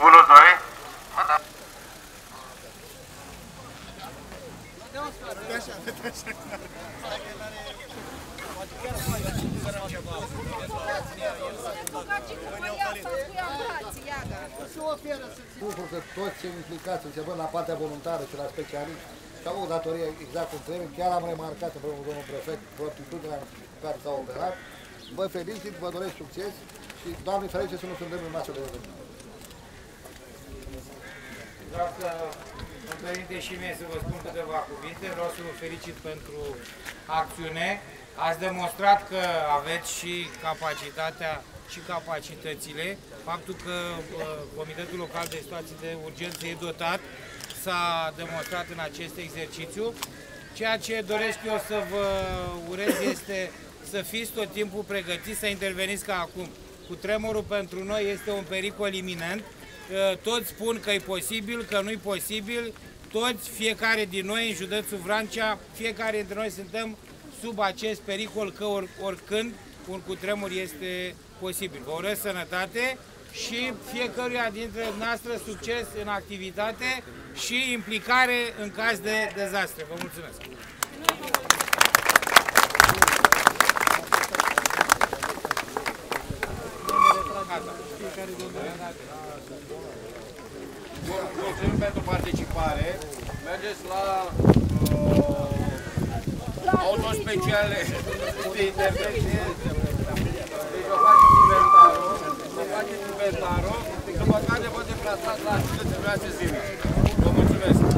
1, 2. Bucur că toți cei implicați întrebă la partea voluntară și la specialiști și au o datorie exact cum trebuie. Chiar am remarcat împreună cu domnul prefect proaptitudinea în care s-au operat. Vă felicit, vă doresc succes și Doamne ferește să nu suntem în masă de revenire. Vreau să îmi permite și mie să vă spun câteva cuvinte. Vreau să vă felicit pentru acțiune. Ați demonstrat că aveți și capacitatea și capacitățile. Faptul că uh, Comitetul Local de Situații de Urgență e dotat s-a demonstrat în acest exercițiu. Ceea ce doresc eu să vă urez este să fiți tot timpul pregătiți să interveniți ca acum. Cu tremurul pentru noi este un pericol iminent. Uh, toți spun că e posibil, că nu e posibil. Toți, fiecare din noi în județul Vrancea, fiecare dintre noi suntem sub acest pericol că or, oricând un cutremur este posibil. Vă urez sănătate și fiecăruia dintre noastre succes în activitate și implicare în caz de dezastre. Vă mulțumesc! Mulțumim pentru participare. Mergeți la uh, autospeciale de intervenție. Deci vă faceți inventarul, vă faceți inventarul, după care vă deplasați la activitățile voastre zilnice. Vă mulțumesc!